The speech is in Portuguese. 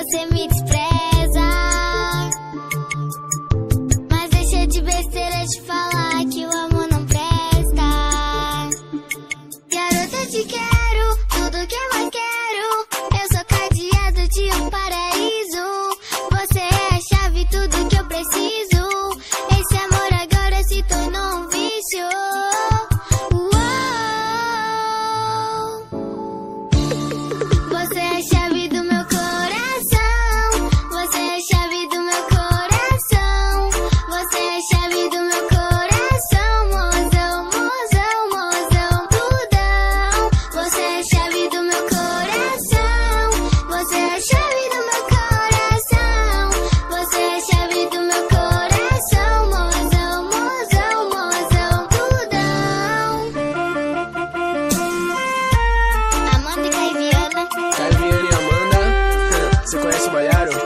você me despreza. Mas deixa de besteira te falar que o amor não presta. Garota, te quero. Você conhece o Malharo?